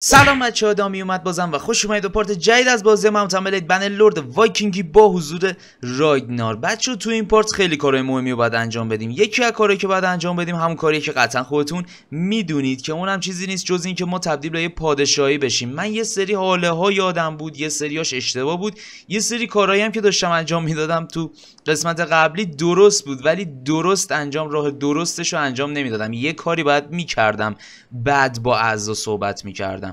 سلام بچه ها دامی اومد بازم و خوش اومدید و پارت جدید از بازی ماونتن بلید بن لورد وایکینگی با حضور راگنار. بچه تو این پارت خیلی کارهای مهمی رو باید انجام بدیم. یکی از کارهایی که باید انجام بدیم همون کاریه که قطعا خودتون می‌دونید که اونم چیزی نیست جز این که ما تبدیل به یه پادشاهی بشیم. من یه سری حاله ها یادم بود یه سریاش اشتباه بود یه سری کارهایی هم که داشتم انجام می‌دادم تو قسمت قبلی درست بود ولی درست انجام راه درستش رو انجام نمی‌دادم. یه کاری باید می‌کردم بعد با اعضا صحبت می‌کردم.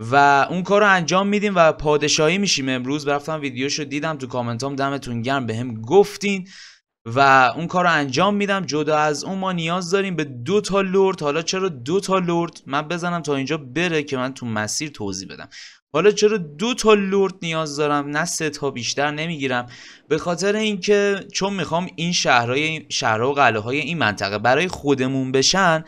و اون کار رو انجام میدیم و پادشاهی میشیم امروز. رفتم ویدیوشو دیدم تو کامنتام دمتون گرم به هم گفتین. و اون کار رو انجام میدم. جدا از اون ما نیاز داریم به دو تا لورد. حالا چرا دو تا لورد؟ من بزنم تا اینجا بره که من تو مسیر توضیح بدم. حالا چرا دو تا لورد نیاز دارم؟ نه سه تا بیشتر نمی‌گیرم. به خاطر اینکه چون می‌خوام این شهرهای شهرها و قلعه های این منطقه برای خودمون بشن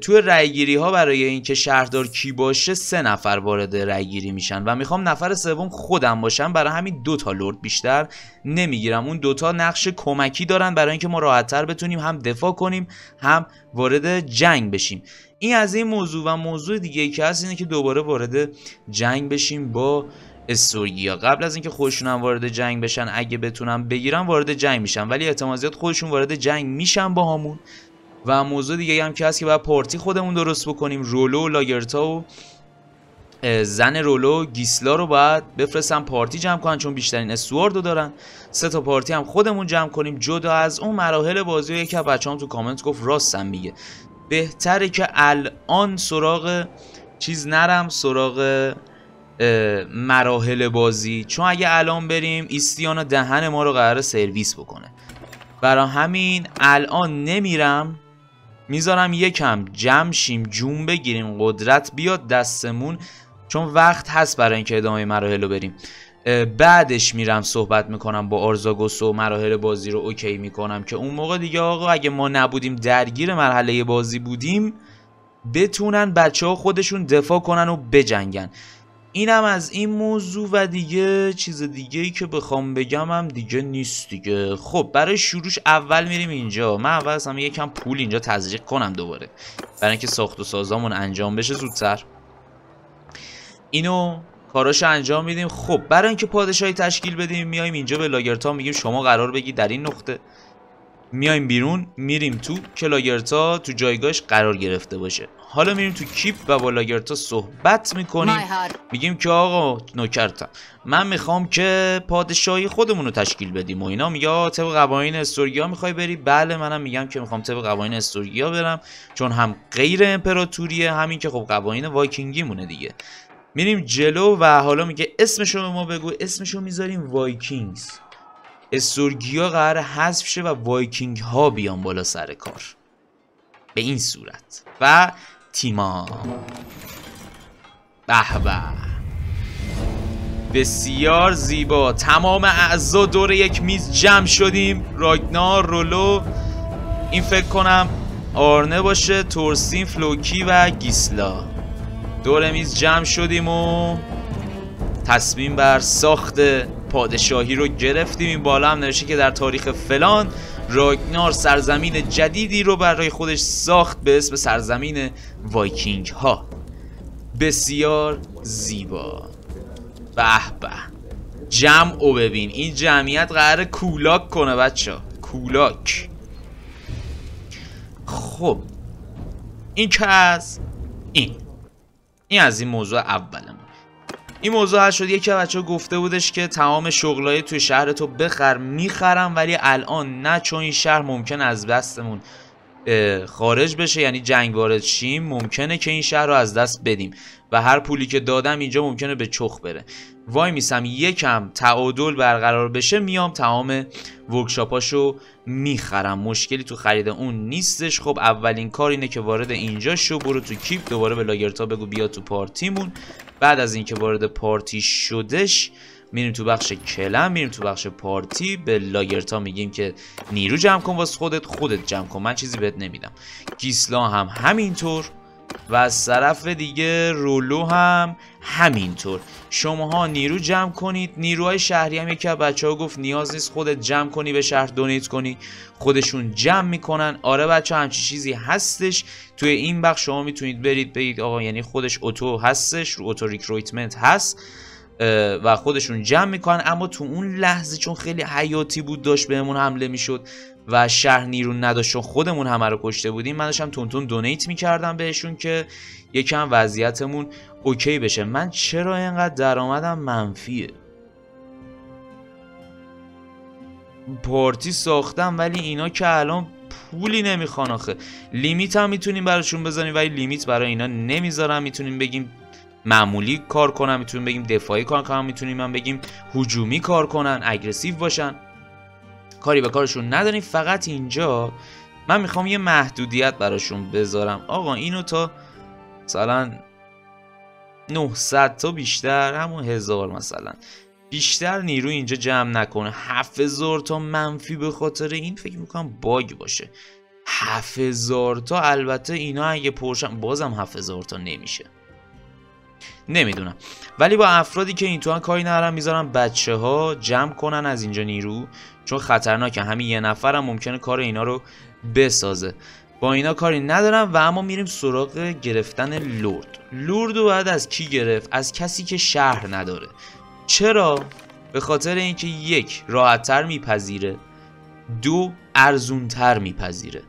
توی رأیگیری ها برای اینکه شهردار کی باشه سه نفر وارد رأیگیری میشن و می‌خوام نفر سوم خودم باشم. برای همین دو تا لرد بیشتر نمی‌گیرم. اون دوتا نقش کمکی دارن برای اینکه ما راحتتر بتونیم هم دفاع کنیم هم وارد جنگ بشیم. این از این موضوع و موضوع دیگه که هست اینه که دوباره وارد جنگ بشیم با استورگیا قبل از اینکه خودشون هم وارد جنگ بشن اگه بتونم بگیرم وارد جنگ میشن ولی احتمال زیاد خودشون وارد جنگ میشن با همون و موضوع دیگه هم که هست که باید پارتی خودمون درست بکنیم. رولو و لاگرتا و زن رولو گیسلا رو باید بفرستم پارتی جمع کنن چون بیشترین استوارد رو دارن. سه تا پارتی هم خودمون جمع کنیم جدا از اون مراحل بازی یکی از بچه‌ام تو کامنت گفت راستم میگه. بهتره که الان سراغ چیز نرم سراغ مراحل بازی. چون اگه الان بریم ایستیانا دهن ما رو قرار سرویس بکنه. برای همین الان نمیرم. می‌ذارم یکم جمع شیم جون بگیریم قدرت بیاد دستمون. چون وقت هست برای اینکه ادامه مراحل رو بریم. بعدش میرم صحبت می‌کنم با آرزاگوس و مراحل بازی رو اوکی می‌کنم که اون موقع دیگه آقا اگه ما نبودیم درگیر مرحله بازی بودیم بتونن بچه ها خودشون دفاع کنن و بجنگن. اینم از این موضوع و دیگه چیز دیگه ای که بخوام بگم هم دیگه نیست دیگه. خب برای شروعش اول میریم اینجا. من اول اصلا یکم پول اینجا تزریق کنم دوباره. برای اینکه ساخت و سازامون انجام بشه زودتر. اینو کاراش انجام میدیم. خب برای اینکه پادشاهی تشکیل بدیم میایم اینجا به لاگرتا. میگیم شما قرار بگی در این نقطه. میایم بیرون میریم تو که لاگرتا تو جایگاهش قرار گرفته باشه. حالا میریم تو کیپ و با لاگرتا صحبت می‌کنیم. میگیم که آقا نوکرتم. من می‌خوام که پادشاهی خودمون رو تشکیل بدیم و اینا. میگه طبق قوانین استورگیا می‌خوای بری؟ بله منم میگم که می‌خوام طبق قوانین استورگیا برم. چون هم غیر امپراتوریه همین که خب قوانین وایکینگیمونه دیگه. میریم جلو و حالا میگه اسمشو به ما بگو. اسمشو می‌ذاریم وایکینگز. استورگیا قراره حذف شه و وایکینگ ها بیان بالا سر کار. به این صورت. و تیما. به به بسیار زیبا. تمام اعضا دور یک میز جمع شدیم. راگنار رولو. این فکر کنم آرنه باشه تورسین فلوکی و گیسلا. دور میز جمع شدیم و تصمیم بر ساخت پادشاهی رو گرفتیم. این بالا هم نوشته که در تاریخ فلان راگنار سرزمین جدیدی رو برای خودش ساخت به اسم سرزمین وایکینگ ها بسیار زیبا. به به. جمع و ببین. این جمعیت قراره کولاک کنه بچه کولاک. خب. این که از این. این از این موضوع اولم این موضوع هست شد یکی بچه گفته بودش که تمام شغلای توی شهر تو بخر می‌خرم ولی الان نه چون این شهر ممکن از دستمون خارج بشه یعنی جنگ وارد شیم ممکنه که این شهر رو از دست بدیم. و هر پولی که دادم اینجا ممکنه به چخ بره. وای میسم یکم تعادل برقرار بشه میام تمام ورکشاپاشو می‌خرم. مشکلی تو خرید اون نیستش. خب اولین کار اینه که وارد اینجا شو برو تو کیپ دوباره به لاگرتا بگو بیا تو پارتیمون. بعد از اینکه وارد پارتی شدش میریم تو بخش کلم میریم تو بخش پارتی. به لاگرتا میگیم که نیرو جمع کن واسه خودت خودت جمع کن. من چیزی بهت نمیدم. گیسلا هم همینطور و از طرف دیگه رولو هم همینطور. شماها نیرو جمع کنید. نیروهای شهری هم یکی از بچه ها گفت نیاز نیست خودت جمع کنی به شهر donate کنی. خودشون جمع می‌کنن. آره بچه همچی چیزی هستش. توی این بخش شما می‌تونید برید بگید آقا یعنی خودش auto هستش رو auto recruitment هست. و خودشون جمع می‌کنن. اما تو اون لحظه چون خیلی حیاتی بود داشت بهمون حمله می‌شد و شهر نیرو نداشت چون خودمون همه رو کشته بودیم من داشتم تونتون donate می‌کردم بهشون که یکم وضعیتمون okay بشه. من چرا اینقدر درآمدم؟ منفیه. party ساختم ولی اینا که الان پولی نمی‌خوان آخه. limit هم می‌تونیم براشون بزنیم ولی limit برای اینا نمی‌ذارم. می‌تونیم بگیم معمولی کار کنن می‌تونیم بگیم دفاعی کار کنن می‌تونیم هم بگیم هجومی کار کنن aggressive باشن. کاری به کارشون نداریم فقط اینجا من می‌خوام یه محدودیت براشون بذارم. آقا اینو تا مثلا 900 تا بیشتر همون هزار مثلا. بیشتر نیرو اینجا جمع نکنه. 7000 تا منفی به خاطر این فکر می‌کنم باگ باشه. 7000 تا البته اینا اگه پرشن بازم 7000 تا نمیشه. نمی‌دونم. ولی با افرادی که این تو کاری ندارن می‌ذارم بچه ها جمع کنن از اینجا نیرو چون خطرناکه. همین یه نفرم ممکنه کار اینا رو بسازه. با اینا کاری ندارم و اما میریم سراغ گرفتن لورد لورد رو باید از کی گرفت؟ از کسی که شهر نداره. چرا؟ به خاطر اینکه یک راحتتر میپذیره. دو ارزونتر میپذیره.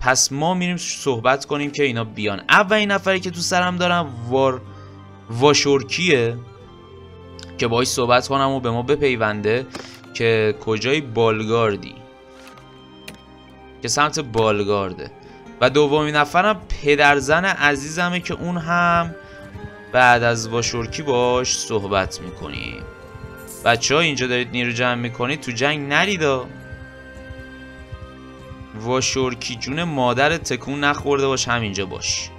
پس ما میریم صحبت کنیم که اینا بیان. اولین نفری که تو سرم دارم وار واشورکیه؟ که باهاش صحبت کنم و به ما بپیونده که کجای بالگاردی. که سمت بالگارده. و دومین نفرم پدرزن عزیزمه که اون هم بعد از واشورکی باش صحبت می‌کنیم بچه ها اینجا دارید نیرو جمع می‌کنید تو جنگ نریدا واشورکی جون مادر تکون نخورده باش همینجا باش.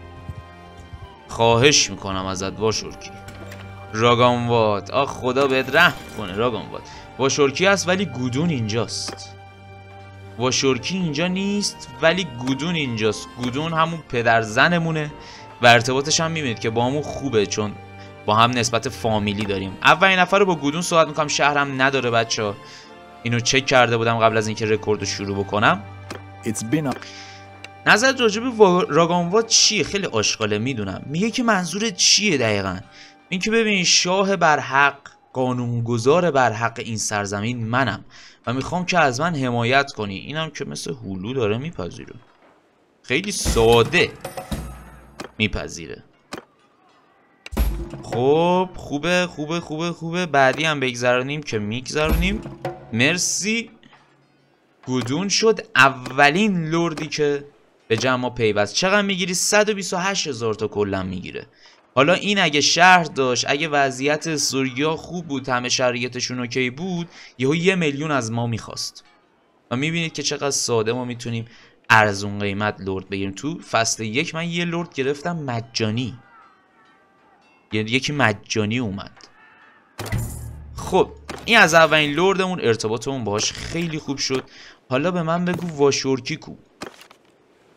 خواهش می‌کنم ازت واشورکی راگانواد. آخ خدا بهت رحم کنه راگانواد. واشورکی هست ولی گودون اینجاست. واشورکی اینجا نیست ولی گودون اینجاست. گودون همون پدر زنمونه و ارتباطش هم می‌بینید که با همون خوبه چون با هم نسبت فامیلی داریم. اولین نفر رو با گودون صحبت می‌کنم شهرم نداره بچه ها اینو چک کرده بودم قبل از اینکه رکورد رو شروع بکنم. نظر راجب راگانواد چیه؟ خیلی آشغاله می‌دونم. میگه که منظور چیه دقیقا؟ اینکه ببین شاه برحق قانونگذار بر حق این سرزمین منم و می‌خوام که از من حمایت کنی. اینم که مثل هلو داره میپذیره. خیلی ساده میپذیره. خب خوبه خوبه خوبه خوبه. بعدی هم بگذرانیم که میگذرانیم مرسی. گودون شد. اولین لردی که به جمع پیوست. چقدر می‌گیری؟ 128 هزار تا کلا می‌گیره. حالا این اگه شهر داشت اگه وضعیت سوریا خوب بود همه شرایطشون اوکی بود یهو یه میلیون از ما می‌خواست. و می‌بینید که چقدر ساده ما می‌تونیم ارزون قیمت لرد بگیریم. تو فصل یک من یه لرد گرفتم مجانی. یعنی یکی مجانی اومد. خب این از اولین لردمون ارتباطمون باهاش خیلی خوب شد. حالا به من بگو واشورکی کو.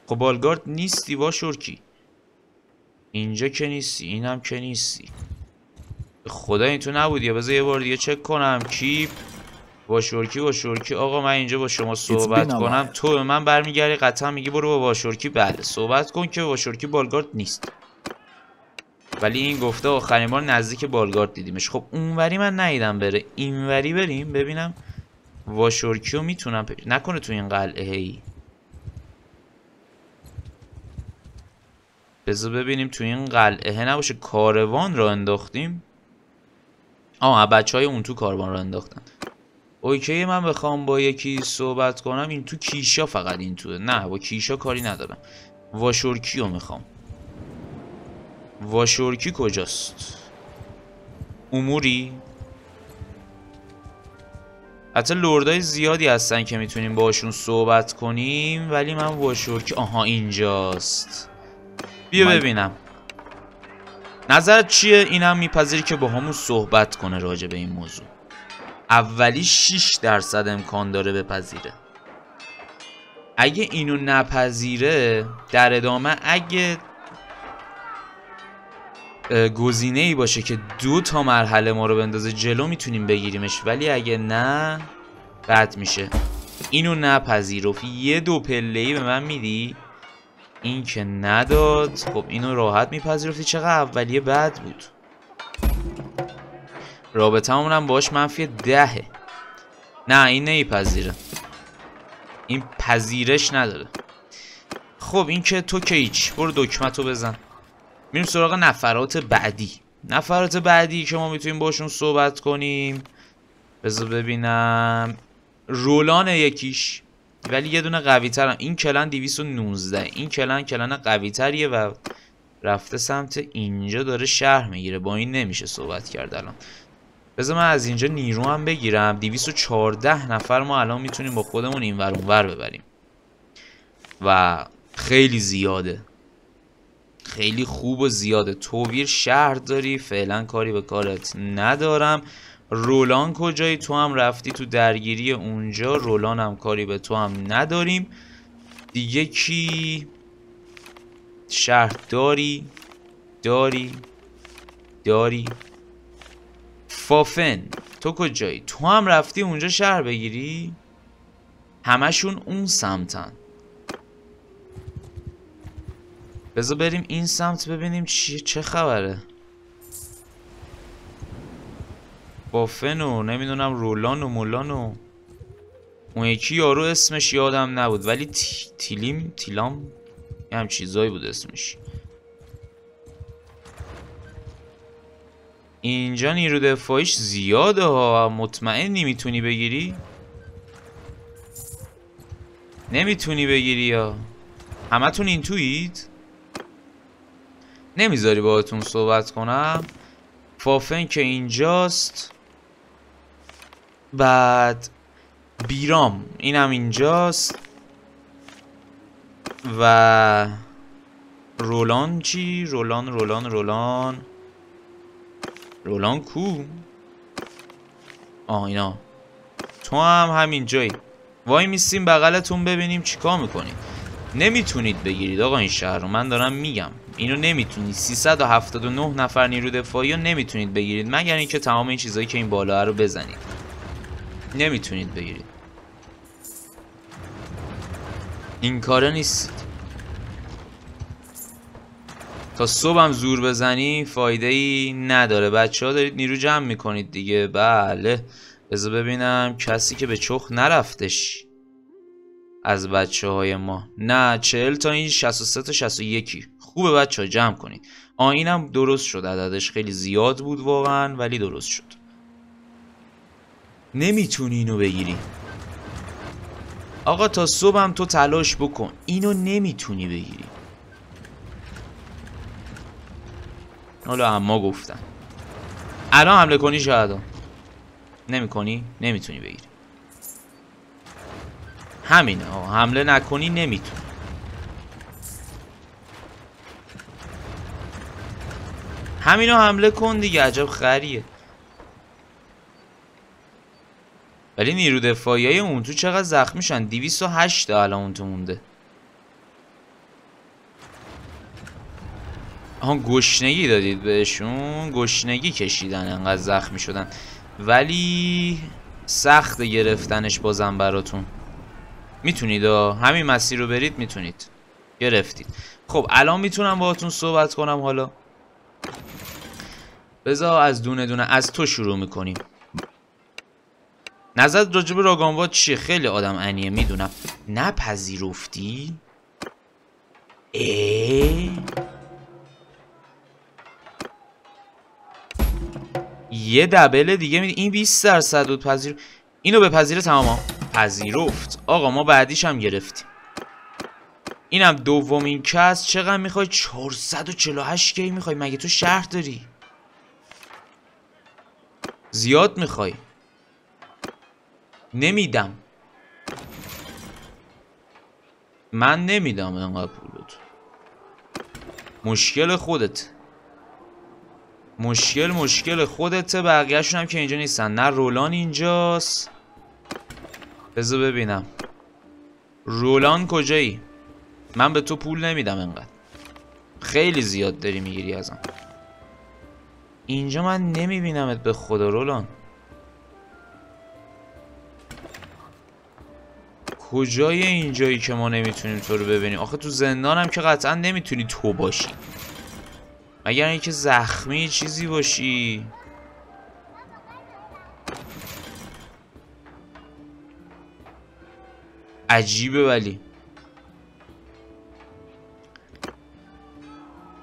خب بالگارد نیستی واشورکی اینجا که نیستی اینم که نیستی. خدا این تو نبودی بذار یه بار دیگه چک کنم. کیپ. واشورکی واشورکی آقا من اینجا با شما صحبت کنم. تو به من برمیگردی قطعا میگی برو با واشورکی بله صحبت کن که واشورکی بالگارد نیست. ولی این گفته آخرین بار نزدیک بالگارد دیدیمش. خب اونوری من ندیدم بره. اینوری بریم ببینم واشورکی رو می‌تونم نکنه تو این قلعه ای. بذار ببینیم تو این قلعه. نباشه کاروان را انداختیم؟ آه بچه های اون تو کاروان را انداختن. اوکی من بخوام با یکی صحبت کنم. این تو کیشا فقط این توه. نه با کیشا کاری ندارم. واشورکی رو می‌خوام. واشورکی کجاست؟ اموری؟ حتی لردای زیادی هستن که می‌تونیم باشون صحبت کنیم ولی من واشورکی آها اینجاست. بیا ببینم. نظرت چیه؟ اینم میپذیری که با همون صحبت کنه راجع به این موضوع. اولی 6 درصد امکان داره بپذیره. اگه اینو نپذیره در ادامه اگه گزینه ای باشه که دو تا مرحله ما رو بندازه جلو می‌تونیم بگیریمش. ولی اگه نه بد میشه. اینو نپذیرفت. یه دو پله ای به من میدی؟ این که نداد خب اینو راحت میپذیرفتی. چقدر اولیه بد بود. رابطه هم باش منفی دهه. نه این نیپذیره این پذیرش نداره. خب این که تو که هیچ. برو دکمتو بزن. میریم سراغ نفرات بعدی. نفرات بعدی که ما می‌تونیم باشون صحبت کنیم. بذار ببینم. رولان یکیش. ولی یه دونه قوی ترم این کلن 219 این کلن کلن قوی تریه و رفته سمت اینجا داره شهر می‌گیره. با این نمیشه صحبت کرد الان. بذار من از اینجا نیرو هم بگیرم. 214 نفر ما الان می‌تونیم با خودمون این ور ور ببریم. و خیلی زیاده. خیلی خوب و زیاده. توویر شهر داری. فعلا کاری به کارت ندارم. رولان کجایی؟ تو هم رفتی تو درگیری اونجا. رولان هم کاری به تو هم نداریم. دیگه کی؟ شهر داری؟ داری؟ داری؟ فافن تو کجایی؟ تو هم رفتی اونجا شهر بگیری؟ همشون اون سمتن. بذار بریم این سمت ببینیم چیه چه خبره. بافن و نمی‌دونم رولان و مولان و اون یکی یارو اسمش یادم نبود ولی تیلیم تیلام یه هم چیزایی بود اسمش. اینجا نیرو دفاعیش زیاده ها مطمئنی می‌تونی بگیری؟ نمی‌تونی بگیری یا؟ همتون این تویید نمی‌ذاری باهاتون صحبت کنم. فافن که اینجاست. بعد بیرام اینم اینجاست. و رولان چی؟ رولان رولان رولان. رولان کو؟ آه اینا. تو هم همین جایی. وای میستیم بغلتون ببینیم چیکار می‌کنید. نمی‌تونید بگیرید آقا این شهر رو. من دارم میگم. اینو نمی‌تونید. 379 نفر نیرو دفاعی رو نمی‌تونید بگیرید. مگر اینکه تمام این چیزهایی که این بالا رو بزنید. نمی‌تونید بگیرید. این کاره نیستید تا صبح زور بزنی فایده ای نداره. بچه ها دارید نیرو جمع می‌کنید دیگه. بله. بذار ببینم کسی که به چخ نرفتش از بچه های ما. نه چهل تا این 63 تا 61 خوبه بچه ها جمع کنید. آینم درست شد. عددش خیلی زیاد بود واقعا ولی درست شد. نمی‌تونی اینو بگیری. آقا تا صبحم تو تلاش بکن. اینو نمی‌تونی بگیری. حالا اما گفتن. الان حمله کنی شاید؟ نمی کنی نمی‌تونی بگیری. همینه حمله نکنی نمی‌تونی. همینو حمله کن دیگه. عجب خریه. ولی نیرو دفاعی های اون تو چقدر زخمی شن 208 الان اون تو مونده. آها گشنگی دادید بهشون؟ گشنگی کشیدن انقدر زخمی شدن. ولی سخت گرفتنش بازم براتون می‌تونید؟ همین مسیر رو برید می‌تونید. گرفتید. خب الان می‌تونم باهاتون صحبت کنم حالا. بذار از دونه دونه از تو شروع می‌کنیم. نظرت راجب راگانوا چیه؟ خیلی آدم انیه می‌دونم. نپذیرفتی؟ ای یه دبل دیگه میدی. این 20 درصد بود پذیر اینو به پذیر تمام پذیرفت. آقا ما بعدیش هم گرفتیم. اینم دومین کس. چقدر می‌خوای؟ 448 کی می‌خوای؟ مگه تو شهر داری؟ زیاد می‌خوای. نمیدم. من نمیدم انقدر پولت مشکل خودت. مشکل مشکل خودته. بقیهشون هم که اینجا نیستن. نه رولان اینجاست. بذار ببینم. رولان کجایی؟ من به تو پول نمیدم انقدر. خیلی زیاد داری می‌گیری ازم. اینجا من نمیبینمت به خدا رولان. کجای اینجایی که ما نمی‌تونیم تو رو ببینیم؟ آخه تو زندان که قطعا نمی‌تونی تو باشی. مگر اینکه زخمی چیزی باشی. عجیبه ولی.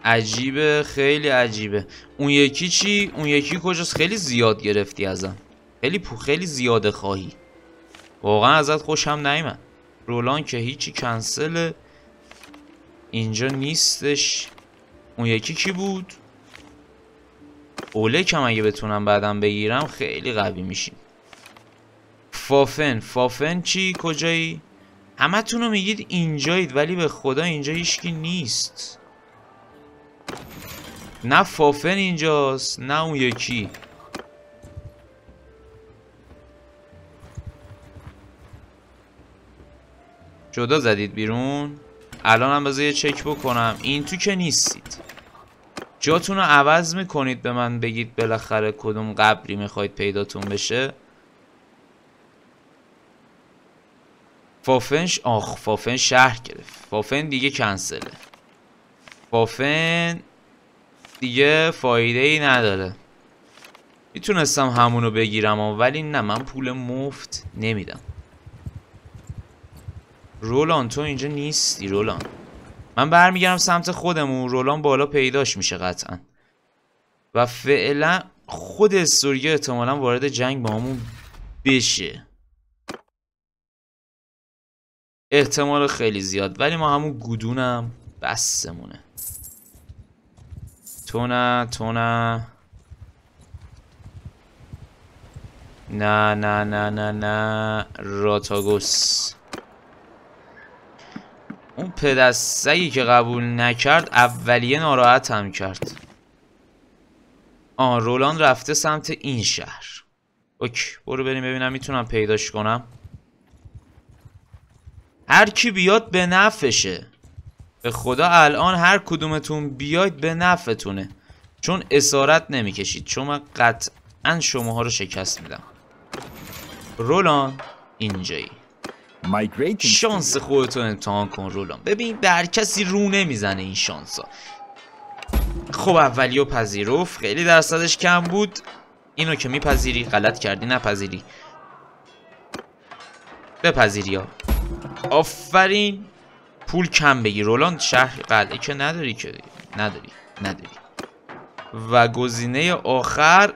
عجیبه خیلی عجیبه. اون یکی چی؟ اون یکی کجاست؟ خیلی زیاد گرفتی ازم. خیلی پو خیلی زیاده خواهی. واقعا ازت خوشم نیمد رولان که هیچی کنسل اینجا نیستش اون یکی کی بود؟ اوله کم اگه بتونم بعدم بگیرم خیلی قوی میشیم فافن فافن چی؟ کجایی؟ همه رو میگید اینجایید ولی به خدا اینجا هیچکی نیست نه فافن اینجاست نه اون یکی جدا زدید بیرون؟ الان هم بذار یه چک بکنم. این تو که نیستید. جاتون رو عوض می‌کنید به من بگید بالاخره کدوم قبری می‌خواید پیداتون بشه. فافنش آخ فافن شهر گرفت. فافن دیگه کنسله. فافن دیگه فایده ای نداره. می‌تونستم همونو بگیرم ولی نه من پول مفت نمیدم. رولان تو اینجا نیستی رولان. من برمیگردم سمت خودمون رولان بالا پیداش میشه قطعا. و فعلا خود استوریه احتمالا وارد جنگ با همون بشه. احتمال خیلی زیاد ولی ما همون گودونم بسمونه تو نه تو نه. نه نه نه نه نه. راتاگوس. اون پدستگی که قبول نکرد اولیه ناراحت هم کرد. آن رولان رفته سمت این شهر. اوکی برو بریم ببینم می‌تونم پیداش کنم. هر کی بیاد به نفشه. به خدا الان هر کدومتون بیاید به نفعتونه. چون اسارت نمی‌کشید. چون من قطعا شماها رو شکست میدم. رولان اینجایی. شانس خودتو امتحان کن رولان. ببین بر کسی رو نمی‌زنه این شانس ها خب اولی و پذیرفت. خیلی درصدش کم بود. اینو که میپذیری غلط کردی نپذیری. بپذیری ها. آفرین. پول کم بگی. رولان شهر قلعه که نداری که نداری. نداری. و گزینه آخر.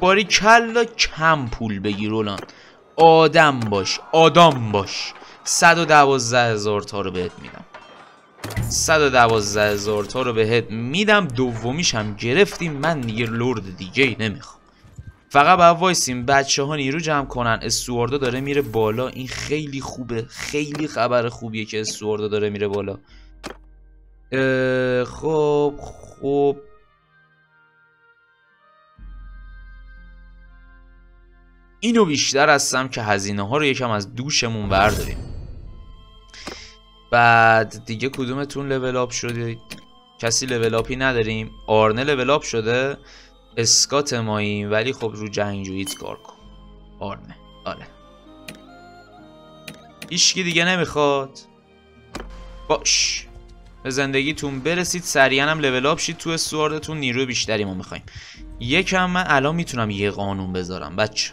باری کلا کم پول بگی رولان. آدم باش آدم باش. 112 هزار تا رو بهت میدم. 112 هزار تا رو بهت میدم. دومیش هم گرفتیم. من دیگه لورد دیگه ای نمی‌خوام. فقط باید وایسیم بچه ها نیرو جمع کنن. استواردا داره میره بالا. این خیلی خوبه. خیلی خبر خوبیه که استواردا داره میره بالا. خب خب. اینو بیشتر هستم که هزینه ها رو یکم از دوشمون برداریم. بعد دیگه کدومتون لول آپ شده؟ کسی لول آپی نداریم. آرنه لول آپ شده. اسکات ماییم. ولی خب رو جنگجوییت کار کن. آرنه. آره. هیچکی دیگه نمی‌خواد. باش. به زندگیتون برسید. سریعا هم لول آپ شید تو استواردتون. نیرو بیشتری ما می‌خوایم. یکم من الان می‌تونم یه قانون بذارم. بچه.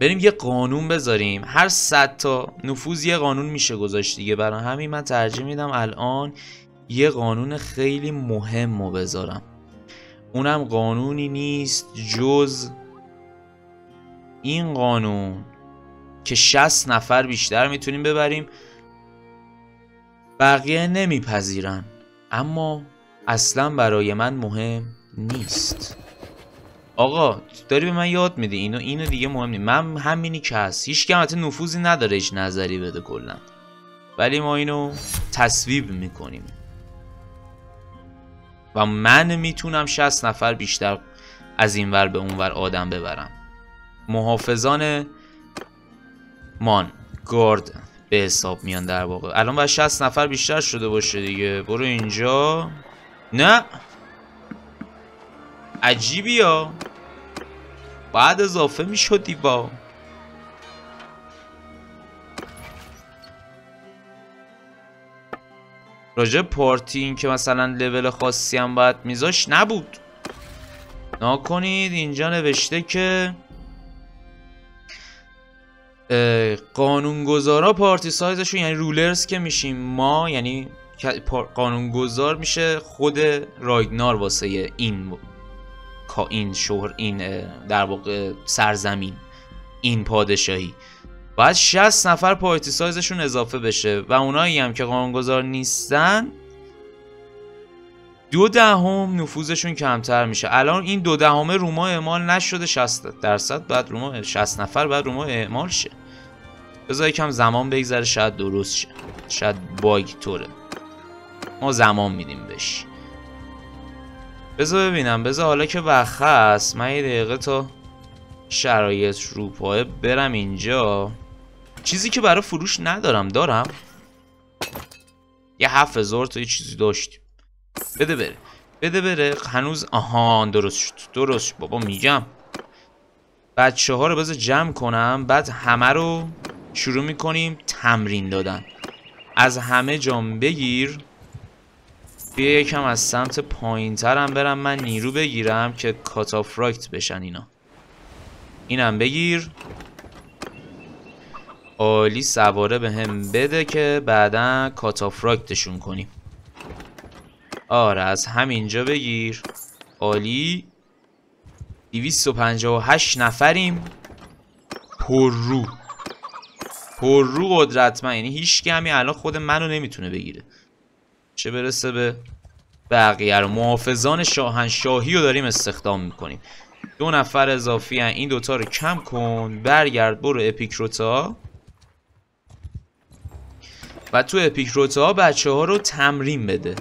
بریم یه قانون بذاریم. هر صد تا نفوذ یه قانون میشه گذاشت دیگه. برای همین من ترجیح میدم الان یه قانون خیلی مهم رو بذارم. اونم قانونی نیست جز این قانون که 60 نفر بیشتر می‌تونیم ببریم. بقیه نمیپذیرن. اما اصلا برای من مهم نیست. آقا داری به من یاد میدی اینو اینو دیگه مهم نیست. من همینی که هست. هیچ که نفوذی نداره هیچ نظری بده کلا. ولی ما اینو تصویب می‌کنیم. و من می‌تونم 60 نفر بیشتر از این ور به اون ور آدم ببرم. محافظان مان گارد به حساب میان در واقع. الان باید 60 نفر بیشتر شده باشه دیگه. برو اینجا. نه! عجیبی ها. بعد اضافه می‌شدی با. راجع پارتی این که مثلا لول خاصی هم باید میذاش نبود. ناکنید اینجا نوشته که قانونگذارا پارتی سایزشون یعنی رولرز که میشیم ما یعنی قانونگذار میشه خود راگنار واسه این این شهر این در واقع سرزمین این پادشاهی. باید 60 نفر پارتی سایزشون اضافه بشه و اونایی هم که قانونگذار نیستن دو دهم نفوذشون کمتر میشه. الان این دو دهمه روما اعمال نشده 60 درصد بعد روما 60 نفر بعد روما اعمال شه. بذار یکم زمان بگذره شاید درست شه شاید باگ طوره. ما زمان میدیم بهش. بذار ببینم بذار حالا که وقت هست من یه دقیقه تا شرایط رو پایه برم اینجا. چیزی که برای فروش ندارم دارم. یه هفت هزار تا یه چیزی داشتیم. بده بره. بده بره. هنوز آهان درست شد. درست شد. بابا میگم. بچه ها رو بذار جمع کنم. بعد همه رو شروع می‌کنیم تمرین دادن. از همه جام بگیر. بیا یکم از سمت پایین ترم برم من نیرو بگیرم که کاتافراکت بشن اینا. اینم بگیر. عالی سواره به هم بده که بعدا کاتافراکتشون کنیم. آره از همینجا بگیر. عالی. 258 نفریم. پررو پررو قدرتمند. یعنی هیچ کمی الان خود منو نمی‌تونه بگیره. چه برسه به بقیه رو. محافظان شاهنشاهی رو داریم استخدام می‌کنیم. دو نفر اضافی هن. این دوتا رو کم کن. برگرد برو اپیکروتا و تو اپیکروتا بچه ها رو تمرین بده.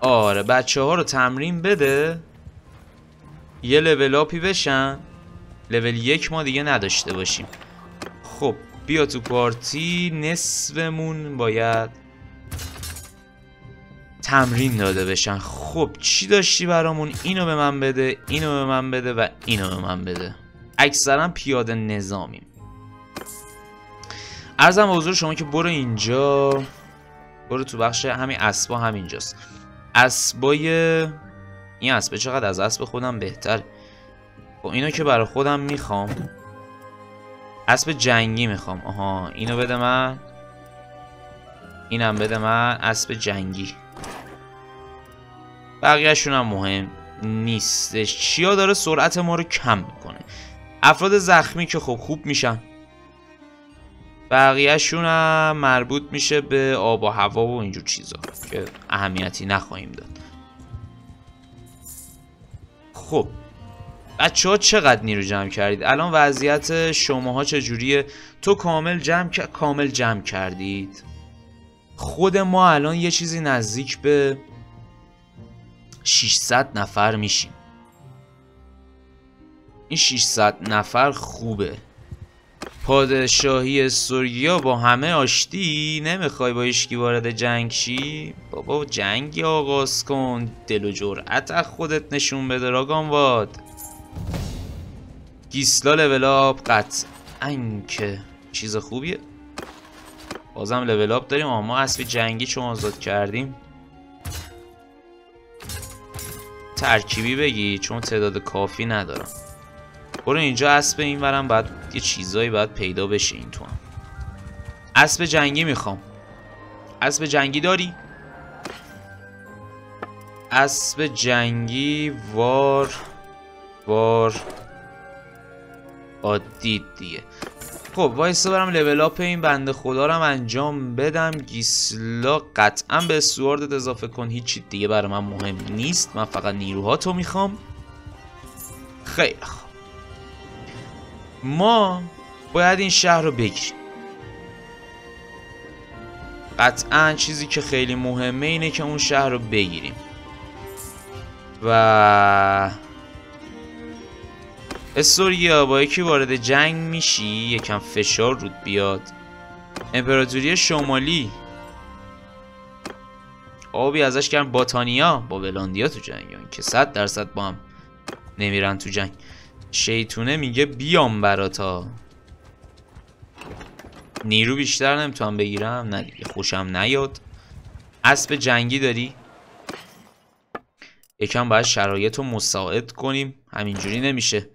آره بچه ها رو تمرین بده. یه لول اپی بشن. لول یک ما دیگه نداشته باشیم. خب بیا تو پارتی. نصفمون باید تمرین داده بشن. خب چی داشتی برامون؟ اینو به من بده اینو به من بده و اینو به من بده. اکثرا پیاده نظامیم. ارزم حضور شما که برو اینجا. برو تو بخش همین اسبا همینجاست. اسبای این اسبه چقدر از اسب خودم بهتر. خب اینو که برای خودم می‌خوام. اسب جنگی می‌خوام. آها اینو بده من. اینم بده من. اسب جنگی. بقیهشون هم مهم نیستش. چیا داره سرعت ما رو کم می‌کنه. افراد زخمی که خب خوب میشن. بقیهشون هم مربوط میشه به آب و هوا و اینجور چیزا که اهمیتی نخواهیم داد. خب بچه ها چقدر نیرو جمع کردید؟ الان وضعیت شماها چجوریه؟ تو کامل جمع کامل جمع کردید. خود ما الان یه چیزی نزدیک به 600 نفر میشیم. این 600 نفر خوبه. پادشاهی سوریا با همه آشتی نمی‌خوای با ایشکی وارد جنگ شی؟ بابا جنگی آغاز کن. دل و جرأت خودت نشون بده راگانواد گیسلا لول اپ قطعا که چیز خوبیه. بازم لول داریم اما اسب جنگی چون آزاد کردیم. ترکیبی بگی چون تعداد کافی ندارم. برو اینجا اسب این باید یه چیزایی باید پیدا بشه این تو هم. اسب جنگی می‌خوام. اسب جنگی داری؟ اسب جنگی وار وار. عادی دیگه. خب وایسا برم لول اپ این بنده خدا رو انجام بدم. گیسلا قطعا به سواردت اضافه کن. هیچی دیگه برای من مهم نیست. من فقط نیروها تو می‌خوام. خیلی خوب. ما باید این شهر رو بگیریم. قطعا چیزی که خیلی مهمه اینه که اون شهر رو بگیریم. و استوریا با یکی وارد جنگ میشی؟ یکم فشار رود بیاد. امپراتوری شمالی. آبی ازش کردن باتانیا با ولاندیا تو جنگ. که صد درصد با هم نمیرن تو جنگ. شیطونه میگه بیام براتا. نیرو بیشتر نمی‌تونم بگیرم. نه خوشم نیاد. اسب جنگی داری؟ یکم باید شرایط رو مساعد کنیم. همینجوری نمیشه.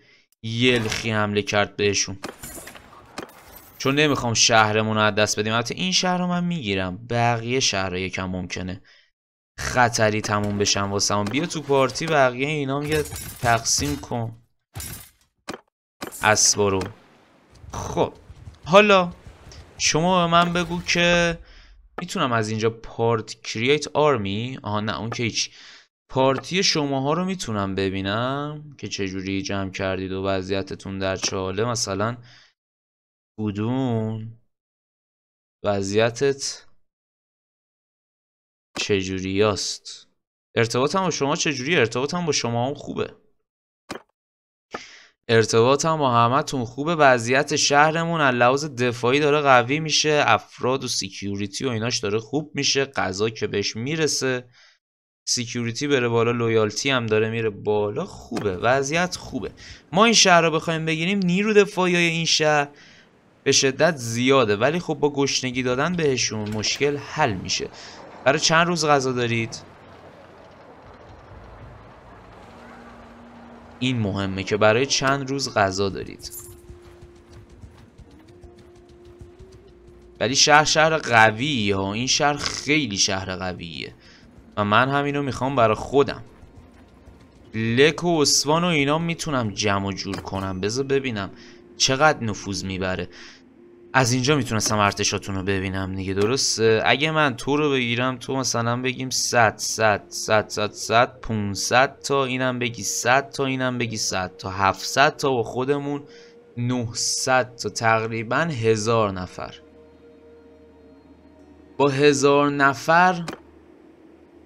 یلخی حمله کرد بهشون. چون نمی‌خوام شهرمون رو از دست بدیم. البته این شهر رو من می‌گیرم. بقیه شهر یکم ممکنه. خطری تموم بشن واسه بیا تو پارتی بقیه اینا یه تقسیم کن. اسبا رو. خب. حالا شما به من بگو که می‌تونم از اینجا پارت کرییت آرمی؟ آها نه اون که هیچ. پارتی شماها رو می‌تونم ببینم که چجوری جمع کردید و وضعیتتون در چه حاله مثلا بودون وضعیتت چجوری است؟ ارتباطم با شما چجوری؟ ارتباطم با شما هم خوبه. ارتباطم با همتون خوبه. وضعیت شهرمون از لحاظ دفاعی داره قوی میشه. افراد و security و ایناش داره خوب میشه. غذا که بهش می‌رسه. security بره بالا loyalty هم داره میره بالا. خوبه وضعیت خوبه. ما این شهر رو بخوایم بگیریم نیرو دفاعی های این شهر به شدت زیاده. ولی خب با گشنگی دادن بهشون مشکل حل میشه. برای چند روز غذا دارید؟ این مهمه که برای چند روز غذا دارید. ولی شهر شهر قویه ها. این شهر خیلی شهر قویه. و من همینو می‌خوام برای خودم. لک و اسوان و اینا می‌تونم جمع و جور کنم. بذار ببینم چقدر نفوذ می‌بره. از اینجا می‌تونستم ارتشاتون رو ببینم دیگه درست اگه من تو رو بگیرم تو مثلا بگیم 100 100 100 100 100 500 تا اینم بگی 100 تا اینم بگی 100 تا 700 تا و خودمون 900 تا تقریبا هزار نفر. با هزار نفر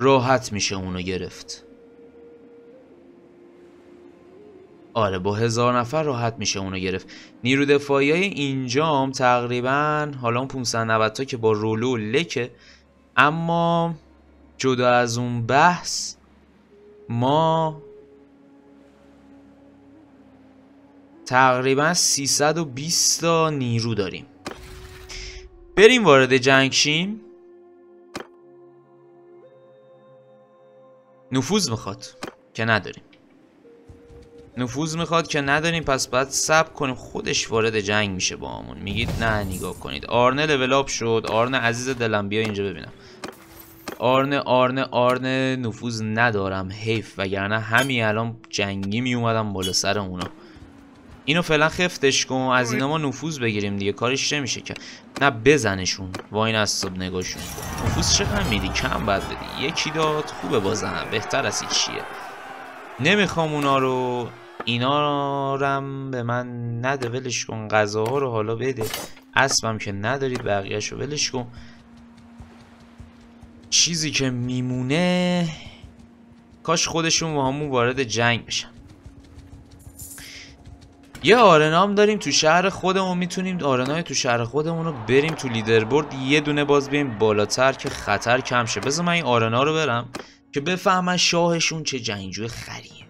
راحت میشه اونو گرفت. آره با هزار نفر راحت میشه اونو گرفت. نیرو دفاعی های اینجام تقریبا حالا اون 590 تا که با رولو لکه اما جدا از اون بحث ما تقریبا 320 تا نیرو داریم. بریم وارد جنگ شیم. نفوذ می‌خواد که نداریم. نفوذ می‌خواد که نداریم پس باید سب کنیم خودش وارد جنگ میشه با همون میگید نه نگاه کنید. آرنه لول شد. آرنه عزیز دلم بیا اینجا ببینم. آرنه آرنه آرنه نفوذ ندارم حیف. وگرنه همین الان جنگی میومدم بالا سر اونا. اینو فعلا خفتش کن. از اینا ما نفوذ بگیریم دیگه. کارش نمیشه که. نه بزنشون. واین از صبح نگاهشون. نفوذ چقدر میدی؟ کم بد بدی. یکی داد خوبه بازنم بهتر از چیه. نمی‌خوام اونا رو اینا رم به من نده ولش کن غذاها رو حالا بده. اسبم که ندارید بقیهش رو ولش کن. چیزی که میمونه کاش خودشون با همون وارد جنگ بشن. یه آرنام داریم تو شهر خودمون می‌تونیم آرنای تو شهر خودمون رو بریم تو لیدربورد. یه دونه باز بریم بالاتر که خطر کم شه. بذار من این آرنا رو برم که بفهمن شاهشون چه جنگجوی خریه.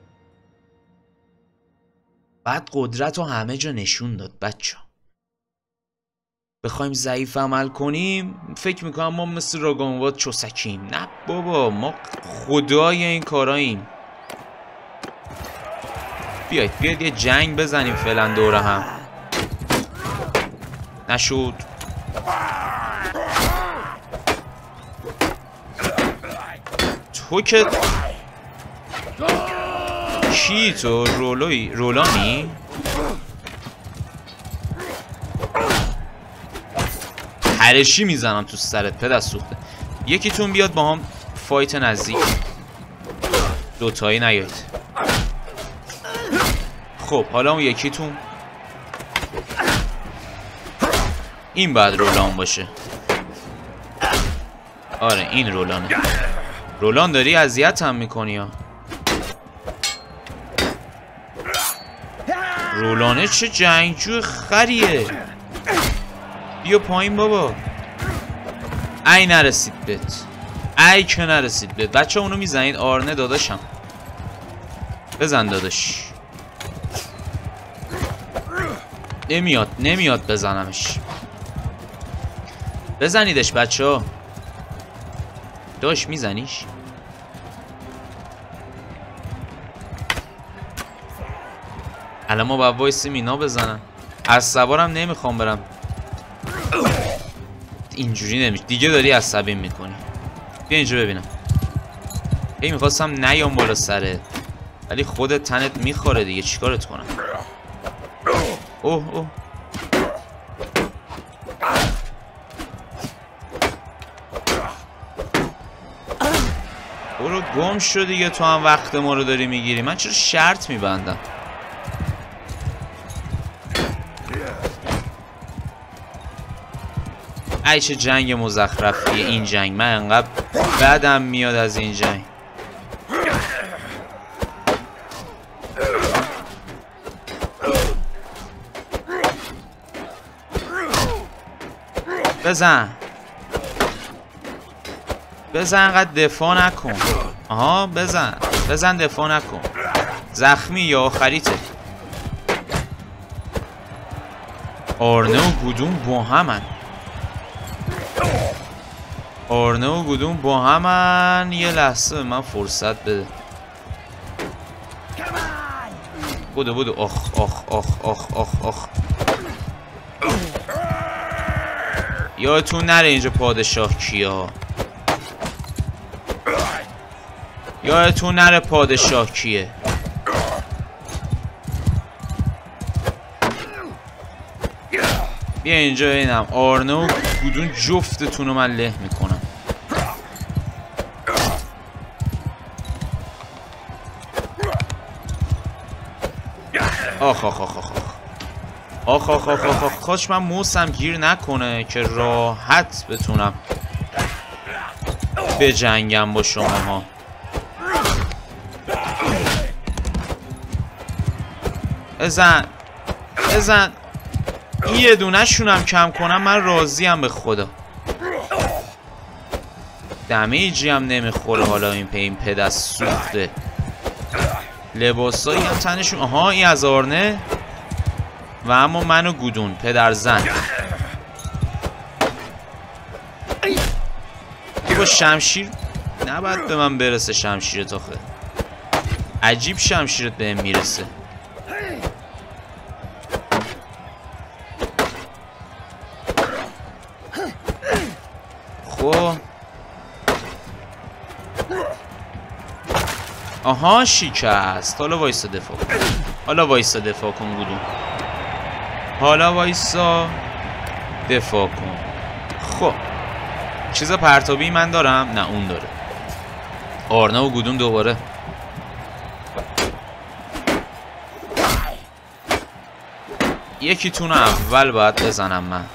بعد قدرت رو همه جا نشون داد بچه. بخوایم ضعیف عمل کنیم. فکر می‌کنم ما مثل راگانواد چوسکیم. نه بابا ما خدای این کاراییم. بیاید بیاید یه جنگ بزنیم فعلا دوره هم. نشود. تو که کی تو؟ رولوی رولانی؟ هرشی می‌زنم تو سرت پد از سوخته. یکیتون بیاد با هم فایت نزدیک. دوتایی نیاید خب حالا اون یکیتون. این بعد رولان باشه. آره این رولانه. رولان داری اذیت هم می‌کنی ها. رولانه چه جنگجو خریه. بیا پایین بابا. ای نرسید بهت. ای که نرسید بید بچه اونو می‌زنید؟ آرنه داداشم. بزن داداش. نمیاد نمیاد بزنمش. بزنیدش بچه ها. داشت میزنیش. الان ما باید وایسیم اینا بزنن. از سوارم نمی‌خوام برم. اینجوری نمیشه. دیگه داری عصبی می‌کنی. بیا اینجا ببینم. ای می‌خواستم نیام بالا سره ولی خودت تنت می‌خوره دیگه. چیکارت کنم؟ اوه اوه. برو گم شو دیگه تو هم وقت ما رو داری می‌گیری. من چرا شرط میبندم؟ ای چه جنگ مزخرفیه این جنگ. من انقدر بدم میاد از این جنگ. بزن. بزن انقدر دفاع نکن. آها بزن. بزن دفاع نکن. زخمی یا آخریته. آرنه و گودون با همن. آرنه و گودون با همن. یه لحظه من فرصت بده. بودو بودو. آخ آخ آخ آخ آخ آخ. یادتون نره اینجا پادشاه کیا. یادتون نره پادشاه کیه. بیا اینجا ببینم آرنه و گودون جفتتون رو من له می‌کنم. آخ آخ آخ آخ. آخ آخ آخ آخ آخ. کاش من موسم گیر نکنه که راحت بتونم به جنگم با شما ها بزن. بزن یه دونه شونم کم کنم من راضیم به خدا. دمیجی هم نمی‌خوره حالا این این پدست سوخته. لباسایی هم تنشون. آها این از آرنه؟ و اما منو گودون پدر زن. با شمشیر نباید به من برسه شمشیرت آخه عجیب شمشیرت به می‌رسه. خب. آها شکست حالا وایسا دفاع کن. حالا وایسا دفاع کن گودون. حالا وایسا. دفاع کن. خب. چیز پرتابی من دارم؟ نه اون داره. آرنه و گودون دوباره. یکیتون اول باید بزنم من.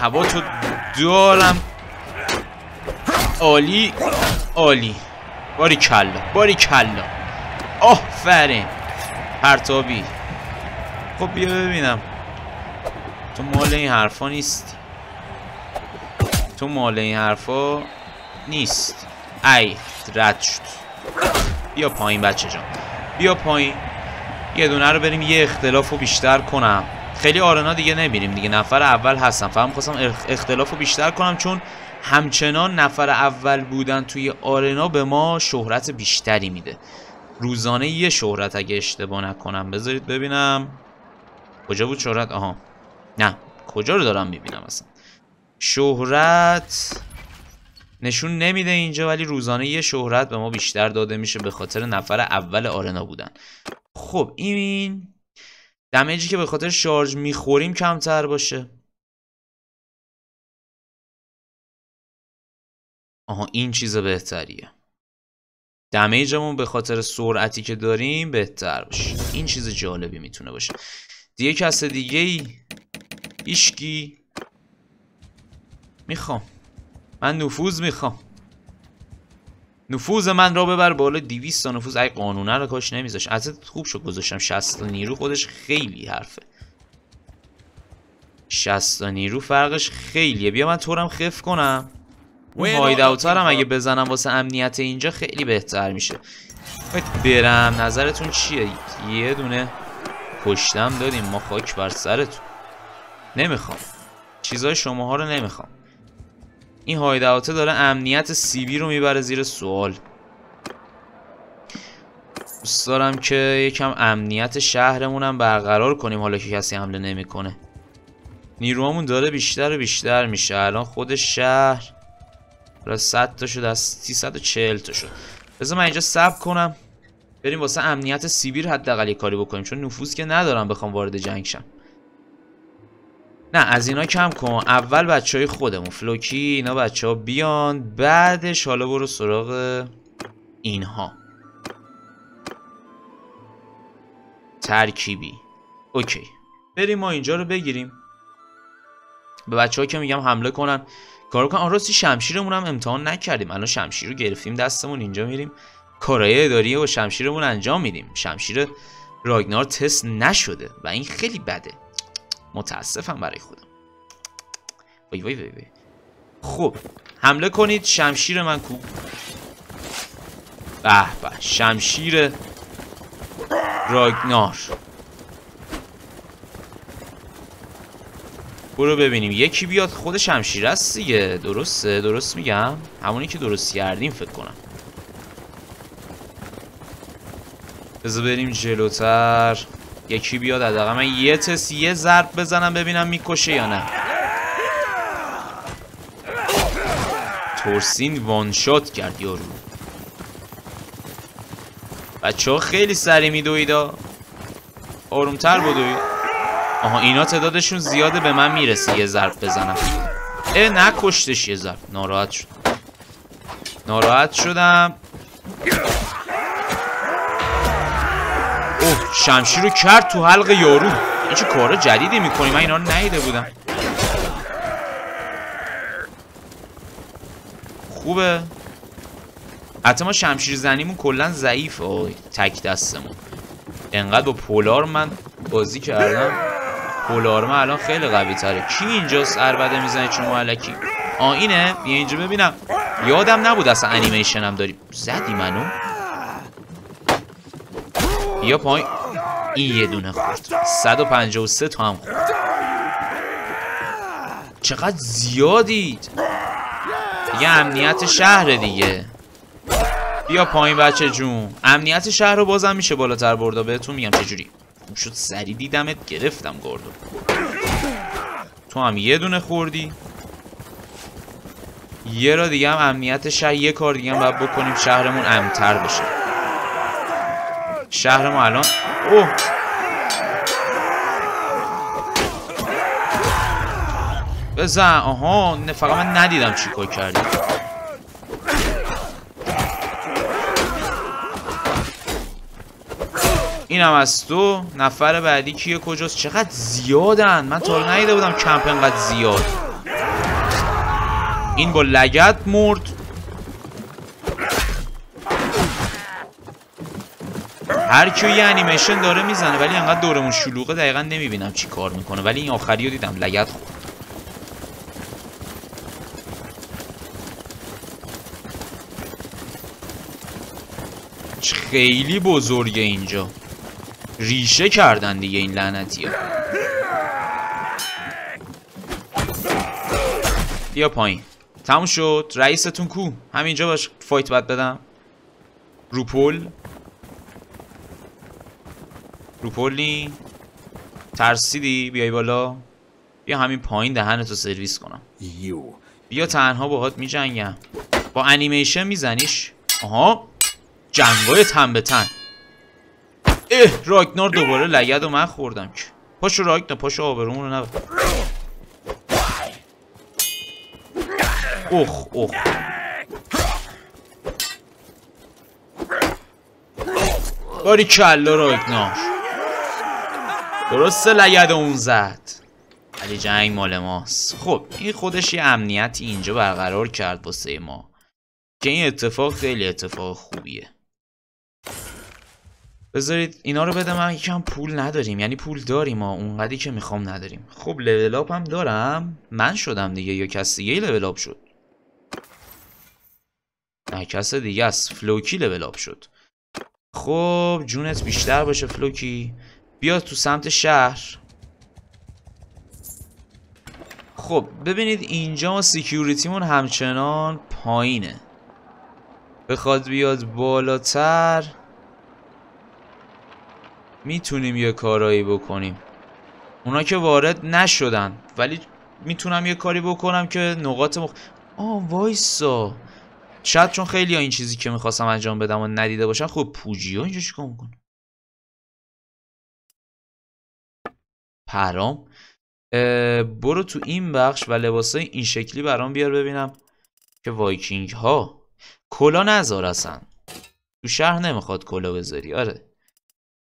هوا تو دارم. عالی عالی. باری کلا باری کلا آفرین. پرتابی. خب بیا ببینم. تو مال این حرفا نیستی تو مال این حرفا نیست. ای رد شد. بیا پایین بچه جان. بیا پایین. یه دونه رو بریم یه اختلاف رو بیشتر کنم. خیلی آرنا دیگه نمیریم دیگه. نفر اول هستم. فهم خواستم اختلاف رو بیشتر کنم چون همچنان نفر اول بودن توی آرنا به ما شهرت بیشتری میده. روزانه یه شهرت اگه اشتباه نکنم. بذارید ببینم. کجا بود شهرت؟ آها. نه کجا رو دارم می‌بینم اصلا. شهرت نشون نمیده اینجا ولی روزانه یه شهرت به ما بیشتر داده میشه به خاطر نفر اول آرنا بودن. خب این دمیجی که به خاطر شارژ می‌خوریم کمتر باشه. آها این چیز بهتریه. دمیجمون به خاطر سرعتی که داریم بهتر باشه. این چیز جالبی می‌تونه باشه. دیگه کس دیگه ای ایشکی می‌خوام. من نفوذ می‌خوام. نفوذ من را ببر بالا. 200 تا نفوذ. ای قانونه رو کاش نمیذاش. ازت خوب شد گذاشتم. 60 تا نیرو خودش خیلی حرفه. 60 نیرو فرقش خیلیه. بیا من تورم خف کنم. اون هایداوتر هم اگه بزنم واسه امنیت اینجا خیلی بهتر میشه. برم نظرتون چیه؟ یه دونه پشتم دادیم ما خاک بر سرتون. نمی‌خوام. چیزای شماها رو نمی‌خوام. این هایداوته داره امنیت سیبی رو می‌بره زیر سوال. دوست دارم که یکم امنیت شهرمونم برقرار کنیم حالا که کسی حمله نمی‌کنه. نیروامون داره بیشتر و بیشتر میشه. الان خود شهر را 100 تا شد از 340 تا شد بذار من اینجا سب کنم. بریم واسه امنیت سیبیر حداقل یه کاری بکنیم چون نفوذ که ندارم بخوام وارد جنگ شم. نه از اینا کم کن. اول بچه های خودمون. فلوکی اینا بچه ها بیان. بعدش حالا برو سراغ اینها. ترکیبی. okay. بریم ما اینجا رو بگیریم. به بچه ها که میگم حمله کنن. کار کن. عه راستی شمشیرمون هم امتحان نکردیم. الان شمشیر رو گرفتیم دستمون اینجا میریم. کارهای اداری و شمشیرمون انجام میدیم. شمشیر راگنار تست نشده و این خیلی بده. متاسفم برای خودم. وای وای وای وای خب حمله کنید. شمشیر من کو؟ به به. شمشیر راگنار. برو ببینیم. یکی بیاد خود شمشیر است دیگه. درسته درست میگم. همونی که درست کردیم فکر کنم. بذار بریم جلوتر. یکی بیاد حداقل من یه تست یه ضرب بزنم ببینم می‌کشه یا نه. تورسین وان شات کرد یارو. بچه ها خیلی سری میدوید آرومتر بدوید آها اینا تعدادشون زیاده به من می‌رسه یه ضرب بزنم. اه نکشتش یه ضرب ناراحت شد. ناراحت شدم. اوه شمشیر رو کرد تو حلق یارو. این چه کار جدیدی می‌کنی؟ من اینا رو نیده بودم. خوبه. حتی ما شمشیر زنیمون کلا ضعیف آی تک دستمون. انقدر با پولار من بازی کردم. پولار من الان خیلی قوی تره. کی اینجاست اربده می‌زنه چون علکی آ اینه؟ بیا اینجا ببینم. یادم نبود اصلا انیمیشن هم داری زدی منو؟ بیا پایین. این یه دونه خورد. 153 تا هم خورد. چقدر زیادید. دیگه امنیت شهر دیگه. بیا پایین بچه جون. امنیت شهر رو بازم میشه بالاتر برده. بهتون میگم چجوری. خوب شد سری دیدمت گرفتم گردو. تو هم یه دونه خوردی؟ یه را دیگه هم امنیت شهر یه کار دیگه هم باید بکنیم شهرمون امتر بشه. شهر ما الان اوه! بزن آها نه فقط من ندیدم چی کار کردی. اینم از تو. نفر بعدی کیه کجاست؟ چقدر زیادن. من تا نیده بودم کمپ انقدر زیاد. این با لگت مرد. هر کیو یه انیمیشن داره می‌زنه ولی انقدر دورمون شلوغه دقیقا نمی‌بینم چی کار می‌کنه. ولی این آخری رو دیدم لگت خورد. خیلی بزرگه اینجا. ریشه کردن دیگه این لعنتی ها. بیا پایین. تموم شد. رئیستون کو. همینجا باش فایت بد بدم. روپول. روپولی. ترسیدی؟ بیای بالا. بیا همین پایین دهنتو سرویس کنم. بیا تنها باهات می جنگم با انیمیشن میزنیش. آها. جنگای تن به تن. اه راگنار دوباره لگد و من خوردم. که پاشو راگنار پاشو آبرومون رو نبر. اوخ اوخ. باری کلا راگنار. درسته لگد اون زد. ولی جنگ مال ماست. خب این خودش یه امنیتی اینجا برقرار کرد واسه ما. که این اتفاق خیلی اتفاق خوبیه. بذارید اینا رو بده من یکم پول نداریم. یعنی پول داریم ما اونقدی که می‌خوام نداریم. خب level up هم دارم. من شدم دیگه یا کس دیگه level up شد. نه کس دیگه است. فلوکی level up شد. خب جونت بیشتر باشه فلوکی. بیا تو سمت شهر. خب ببینید اینجا ما security مون همچنان پایینه. بخواد بیاد بالاتر. می‌تونیم یه کارایی بکنیم. اونا که وارد نشدن ولی می‌تونم یه کاری بکنم که نقاط مخ... آه وایسا. شاید چون خیلی این چیزی که می‌خواستم انجام بدم و ندیده باشن خب پوجی ها اینجا چیکار می‌کنه پرام؟ برو تو این بخش و لباسای این شکلی برام بیار ببینم که وایکینگ ها کلا نذار اصلا تو شهر نمی‌خواد کلا بذاری. آره.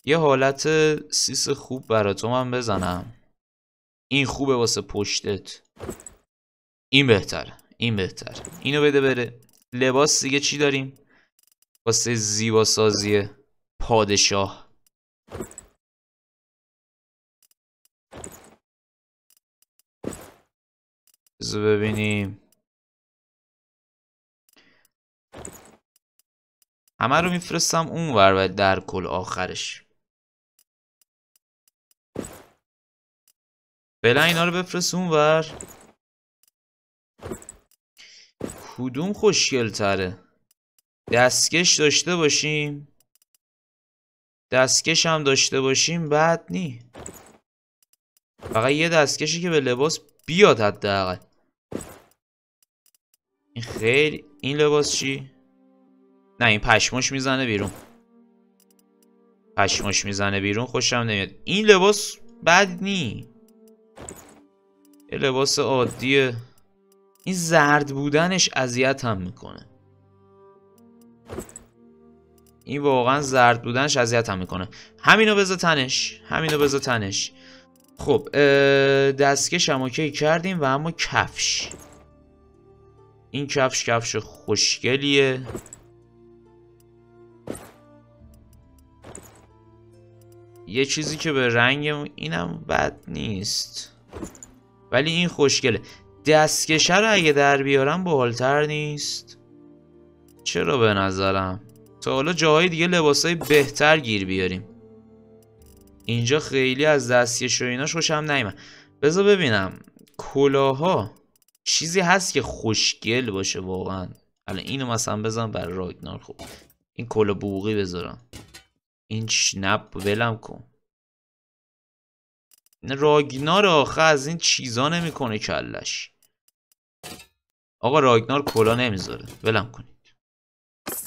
یه حالت سیس خوب برا من بزنم. این خوبه واسه پشتت. این بهتر این بهتر اینو بده بره. لباس دیگه چی داریم؟ واسه زیبا سازی پادشاه. بذار ببینیم. همه رو میفرستم اون ور و در کل آخرش. فعلا اینا رو بفرست اون ور. کدوم خوشگل تره دستکش داشته باشیم. دستکش هم داشته باشیم بعد نی. فقط یه دستکشی که به لباس بیاد حداقل. این خیلی این لباس چی؟ نه این پشمش می‌زنه بیرون. پشمش می‌زنه بیرون خوشم نمیاد. این لباس بد نی. یه لباس عادیه این زرد بودنش اذیت هم می‌کنه. این واقعا زرد بودنش اذیت هم می‌کنه. همینو بذار تنش. همینو بذار تنش. خب دستکش هم اوکی کردیم و اما کفش. این کفش کفش خوشگلیه. یه چیزی که به رنگ اینم بد نیست. ولی این خوشگله. دستکشه رو اگه در بیارم باحالتر نیست. چرا به نظرم؟ تا حالا جاهای دیگه لباسای بهتر گیر بیاریم. اینجا خیلی از دستکش و ایناش خوشم نیمه بذار ببینم. کلاها. چیزی هست که خوشگل باشه واقعا. الان اینو مثلا بزن بر راگنار. خوب این کلا بوغی بذارم. این شنپ ولم کن. راگنار آخه از این چیزا نمی‌کنه کلش. آقا راگنار کلا نمی‌ذاره. ولم کنید.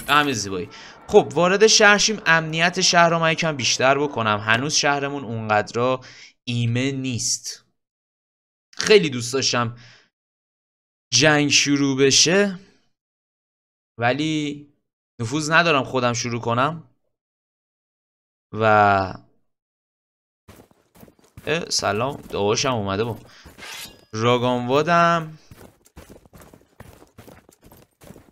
همین زیبایی. خب وارد شهرشیم امنیت شهر رو من یکم بیشتر بکنم. هنوز شهرمون اونقدر ایمه نیست. خیلی دوست داشتم جنگ شروع بشه ولی نفوذ ندارم خودم شروع کنم و سلام. دعاشم اومده با. راگانوادم.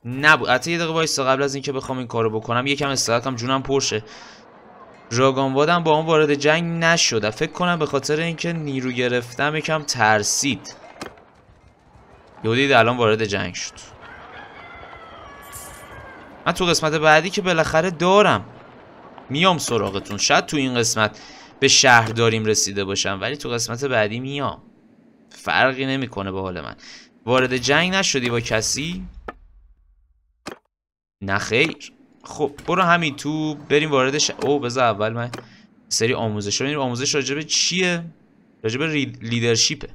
نبود. حتی یه دقیقه وایستا قبل از اینکه بخوام این کارو بکنم یکم استراحتم جونم پرشه. راگانوادم با اون وارد جنگ نشد. فکر کنم به خاطر اینکه نیرو گرفتم یکم ترسید. یودید الان وارد جنگ شد. من تو قسمت بعدی که بالاخره دارم میام سراغتون. شاید تو این قسمت به شهر داریم رسیده باشم ولی تو قسمت بعدی میام. فرقی نمی‌کنه به حال من. وارد جنگ نشدی با کسی؟ نه خیر. خب برو همین تو بریم وارد ش... او بذار اول من سری آموزش رو آموزش راجبه چیه؟ راجبه ری... لیدرشیپه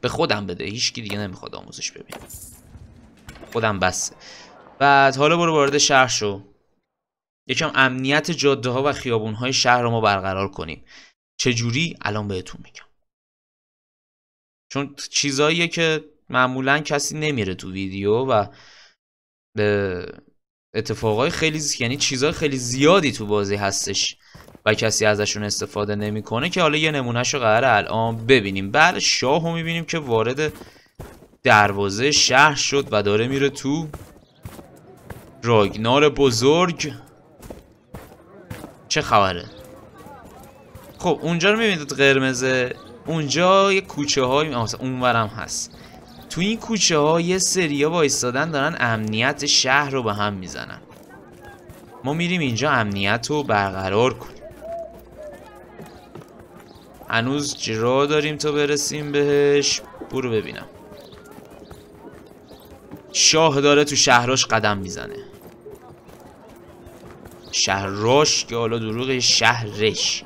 به خودم بده. هیچکی دیگه نمی‌خواد آموزش ببین خودم بسه بعد حالا برو وارد شهر شو. یکم امنیت جاده ها و خیابون های شهر رو ما برقرار کنیم. چجوری؟ الان بهتون میگم. چون چیزاییه که معمولا کسی نمیره تو ویدیو و اتفاقای خیلی یعنی چیزای خیلی زیادی تو بازی هستش و کسی ازشون استفاده نمی‌کنه که حالا یه نمونهش رو قرار الان ببینیم. بعد شاه رو می‌بینیم که وارد دروازه شهر شد و داره میره تو راگنار بزرگ. چه خبره؟ خب اونجا رو می‌بینید قرمزه. اونجا یه کوچه های اونورم هست. تو این کوچه ها یه سریا وایستادن دارن امنیت شهر رو به هم می‌زنن. ما میریم اینجا امنیت رو برقرار کنیم. هنوز جرا داریم تا برسیم بهش. برو ببینم. شاه داره تو شهراش قدم می‌زنه. شهراش که حالا دروغ شهرش.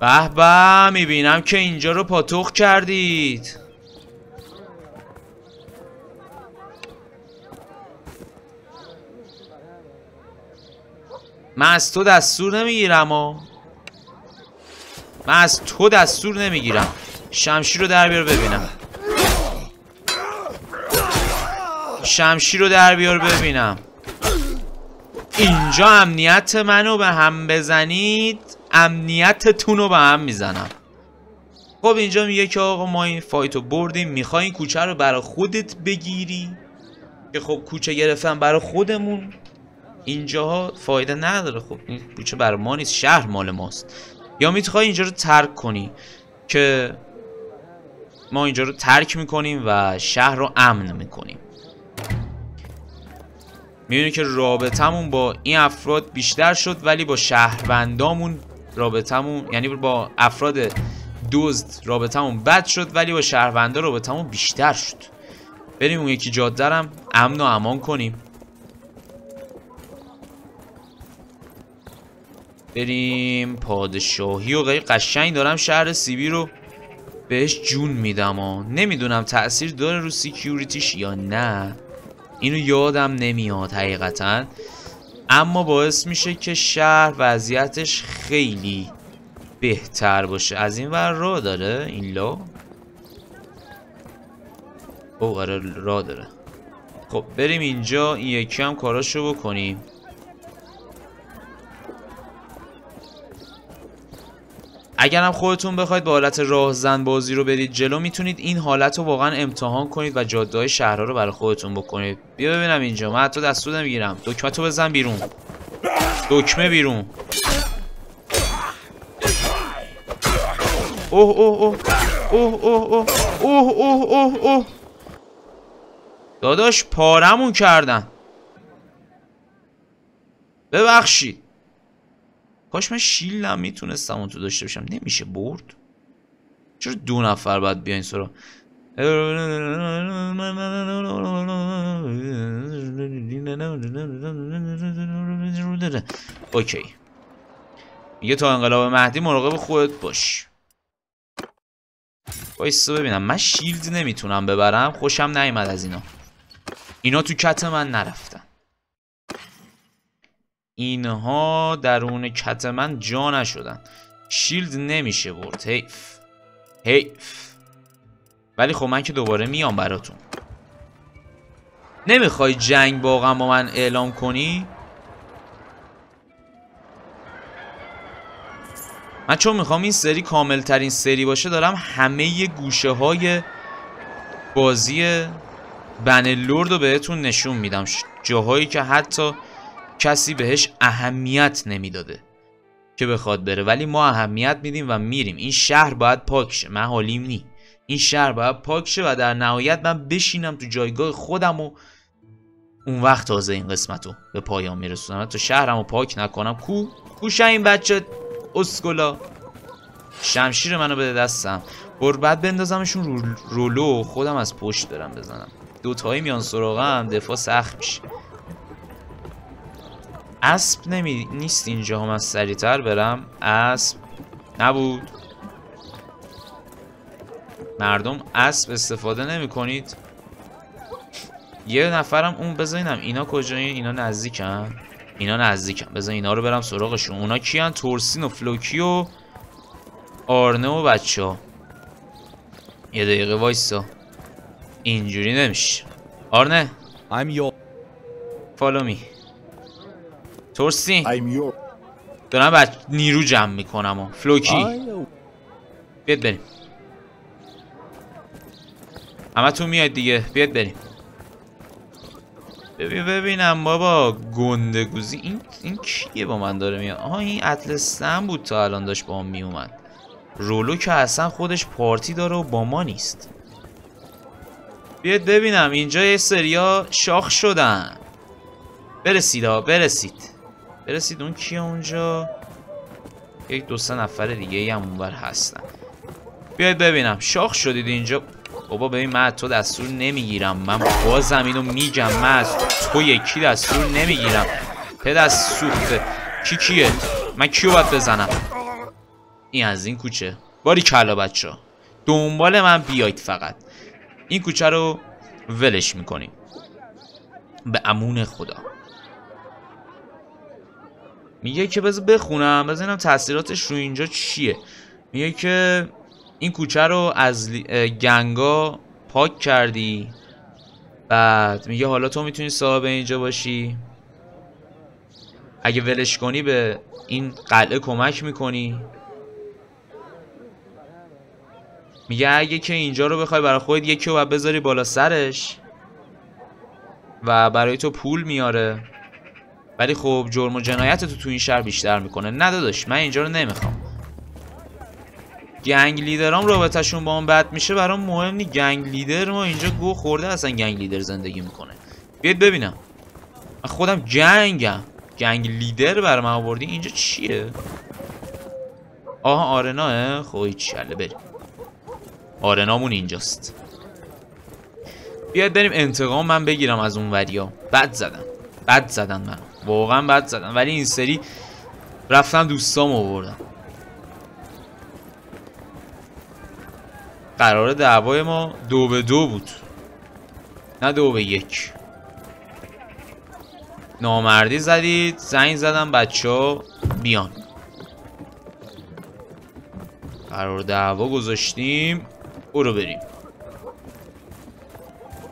به به می‌بینم که اینجا رو پاتوخ کردید. من از تو دستور نمی‌گیرم و من از تو دستور نمی‌گیرم. شمشیر رو در بیار ببینم. شمشیر رو در بیار ببینم. اینجا امنیت منو به هم بزنید امنیتتون رو به هم می‌زنم. خب اینجا میگه که آقا ما این فایتو بردیم می‌خوای این کوچه رو برای خودت بگیری؟ که خب کوچه گرفتن برای خودمون. اینجاها فایده نداره. خب این کوچه برای ما نیست شهر مال ماست. یا می‌خوای اینجا رو ترک کنی که ما اینجا رو ترک می‌کنیم و شهر رو امن می‌کنیم. می‌بینی که رابطمون با این افراد بیشتر شد ولی با شهروندامون رابطمون یعنی با افراد دزد رابطمون بد شد ولی با شهروندا رابطمون بیشتر شد. بریم اون یکی جاده هم امن و امان کنیم. بریم. پادشاهی و غیر قشنگ دارم شهر سیبی رو بهش جون میدم نمی‌دونم تاثیر داره رو security ش یا نه. اینو یادم نمیاد حقیقتا. اما باعث میشه که شهر وضعیتش خیلی بهتر باشه. از این ور راه داره این لا او آره راه داره. خب بریم اینجا این یکی هم کاراشو بکنیم. اگر هم خودتون بخواید با حالت راهزن بازی رو برید جلو می‌تونید این حالت رو واقعا امتحان کنید و جاده های شهرها رو برای خودتون بکنید. بیا ببینم اینجا. من حتی دستور نمی‌گیرم. دکمه تو بزن بیرون. دکمه بیرون. اوه. اوه اوه اوه. اوه اوه اوه اوه. داداش پارمون کردن. ببخشید. کاش من شیلم می‌تونستم اون تو داشته باشم. نمیشه برد؟ چرا دو نفر باید بیاین سرا اوکی. میگه تا انقلاب مهدی مراقب خودت باش. بایستا ببینم. من شیلد نمی‌تونم ببرم. خوشم نیومد از اینا. اینا تو کت من نرفتن. اینها درون کت من جا نشدن. شیلد نمیشه برد. حیف. حیف. ولی خب من که دوباره میام براتون. نمی‌خوای جنگ واقعا با من اعلام کنی؟ من چون می‌خوام این سری کامل ترین سری باشه دارم همه گوشه های بازی بن لورد رو بهتون نشون میدم. جاهایی که حتی کسی بهش اهمیت نمی‌داده که بخواد بره. ولی ما اهمیت میدیم و میریم. این شهر باید پاک شه. من حالیم نی. این شهر باید پاک شه و در نهایت من بشینم تو جایگاه خودم و اون وقت تازه این قسمت رو به پایان میرسونم. تو شهرم رو پاک نکنم. کو کوشه این بچه اسکولا شمشیر منو بده دستم. بعد بندازمشون رو رولو. خودم از پشت برم بزنم. دوتایی میان سراغم. دفاع سخت میشه. اسب نمی نیست اینجا هم از سریعتر برم. اسب نبود. مردم اسب استفاده نمی کنید. یه نفرم اون بذارینم اینا کجایی؟ اینا نزدیکن. اینا نزدیکن. بذار اینا رو برم سراغشون. اونا کیان؟ تورسین و فلوکی و آرنه و بچه ها یه دقیقه وایسا. اینجوری نمیشه. آرنه. follow me تورسی دارم بچ نیرو جمع می‌کنم و. فلوکی. بیاد بریم. همه تو میاد دیگه. بیاد بریم. ببین ببینم بابا گندگوزی. این این کیه با من داره میاد؟ آها این اطلسن بود تا الان داشت با هم میومد. رولو که اصلا خودش پارتی داره و با ما نیست. بیاد ببینم. اینجا یه سریا شاخ شدن. برسید ها برسید. برسید اون کیه اونجا؟ یک دو سه نفر دیگه هم اونور هستن. بیاید ببینم. شاخ شدید اینجا. بابا ببین من تو دستور نمی‌گیرم. من بازم اینو میگم. من از تو یکی دستور نمی‌گیرم. دست سوخته. کی کیه؟ من کیو باید بزنم؟ این از این کوچه. باری کلا بچه دنبال من بیاید فقط. این کوچه رو ولش می‌کنیم. به امون خدا. میگه که بذار بخونم بذارم تاثیراتش رو اینجا چیه. میگه که این کوچه رو از گنگا پاک کردی. بعد میگه حالا تو می‌تونی صاحب اینجا باشی. اگه ولش کنی به این قلعه کمک می‌کنی. میگه اگه که اینجا رو بخوای برای خودت یکی رو بذاری بالا سرش و برای تو پول میاره. ولی خب جرم و جنایت تو تو این شهر بیشتر می‌کنه. نداداش من اینجا رو نمی‌خوام. گنگ لیدرام رابطهشون با هم بد میشه برام مهم نی گنگ لیدر ما اینجا گو خورده اصلا گنگ لیدر زندگی می‌کنه. بیاید ببینم. من خودم گنگم گنگ لیدر بر من آوردی اینجا چیه؟ آها آرناه خب چله بریم. آرنامون اینجاست. بیاید بریم انتقام من بگیرم از اون وریا. بد زدم بد زدن من واقعا بد زدن. ولی این سری رفتم دوستام آوردم قرار دعوای ما دو به دو بود. نه دو به یک. نامردی زدید زنگ زدم بچه ها بیان. قرار دعوا گذاشتیم برو بریم.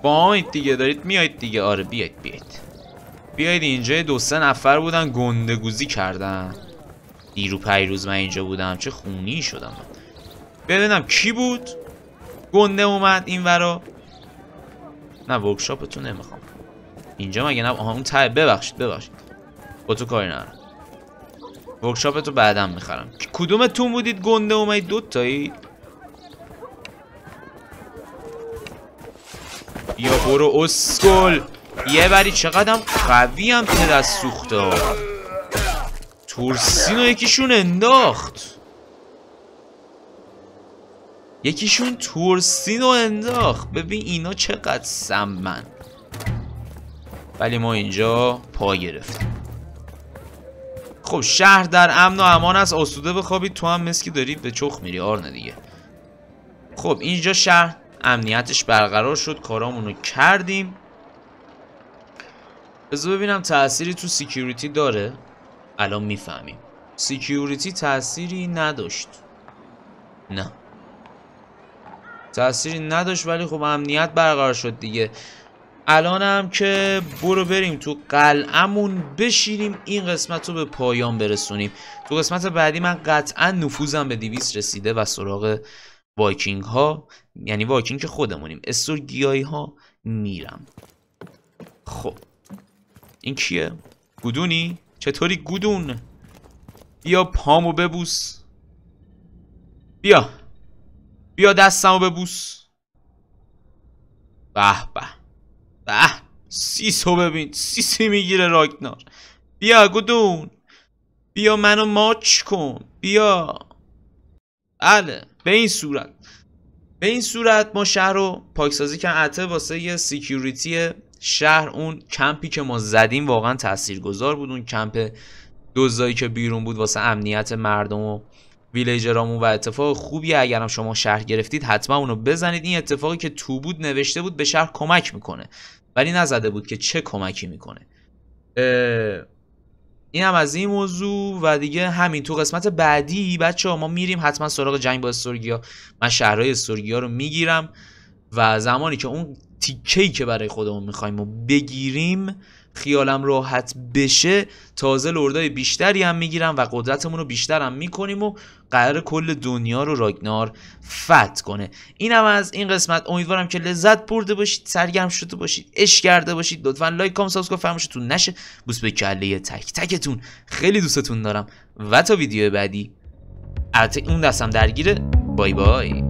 با دیگه دارید میایید دیگه. آره بیاید بیاید بیاید اینجا دو سه نفر بودن گندگوزی کردن. دیرو پیروز من اینجا بودم. چه خونی شدم ببینم کی بود؟ گنده اومد این ورا. نه ورکشاپتون نمی‌خوام. اینجا مگه نه؟ آها اون ته ببخشید ببخشید. با تو کاری ندارم. ورکشاپتو بعدم می‌خرم. کدومتون بودید گنده اومدید؟ دوتایی یا برو اسکل. یه بری چقدر قوی هم دست سوخته تورسینو یکیشون انداخت. یکیشون تورسینو انداخت. ببین اینا چقدر سمن. ولی ما اینجا پا گرفتیم. خب شهر در امن و امان است. آسوده بخوابید تو هم مسکی داری به چخ میری آرنه دیگه. خب اینجا شهر امنیتش برقرار شد. کارامونو کردیم. بذار ببینم تأثیری تو security داره. الان می‌فهمیم. security تأثیری نداشت. نه. تأثیری نداشت ولی خب امنیت برقرار شد دیگه. الان هم که برو بریم تو قلعمون بشینیم این قسمت رو به پایان برسونیم. تو قسمت بعدی من قطعا نفوذم به دویست رسیده و سراغ وایکینگ ها یعنی وایکینگ که خودمونیم. استورگیایی ها میرم. خب. این کیه؟ گودونی؟ چطوری گودون؟ بیا پامو ببوس. بیا. بیا دستمو ببوس. به به به. سیسو ببین. سیسی می‌گیره راگنار. بیا گودون. بیا منو ماچ کن. بیا. بله. به این صورت. به این صورت ما شهر رو پاکسازی کن. البته واسه یه security شهر اون کمپی که ما زدیم واقعا تاثیرگذار بود. اون کمپ دزدایی که بیرون بود واسه امنیت مردم و ویلیجرامون و اتفاق خوبی اگرم شما شهر گرفتید حتما اونو بزنید. این اتفاقی که تو بود نوشته بود به شهر کمک می‌کنه ولی نزده بود که چه کمکی می‌کنه. این هم از این موضوع و دیگه همین. تو قسمت بعدی بچه ها ما میریم حتما سراغ جنگ با استورگیا. من شهرهای استورگیا رو می‌گیرم و زمانی که اون تیکهی که برای خودمون می‌خوایم و بگیریم خیالم راحت بشه تازه لردای بیشتری هم می‌گیرم و قدرتمون رو بیشتر هم می‌کنیم و قراره کل دنیا رو راگنار فتح کنه. اینم از این قسمت. امیدوارم که لذت برده باشید سرگرم شده باشید عشق کرده باشید. لطفا like comment subscribe فراموشتون نشه. بوس به کله تک تکتون. خیلی دوستتون دارم. و تا ویدیو بعدی البته اون دستم درگیره. bye bye.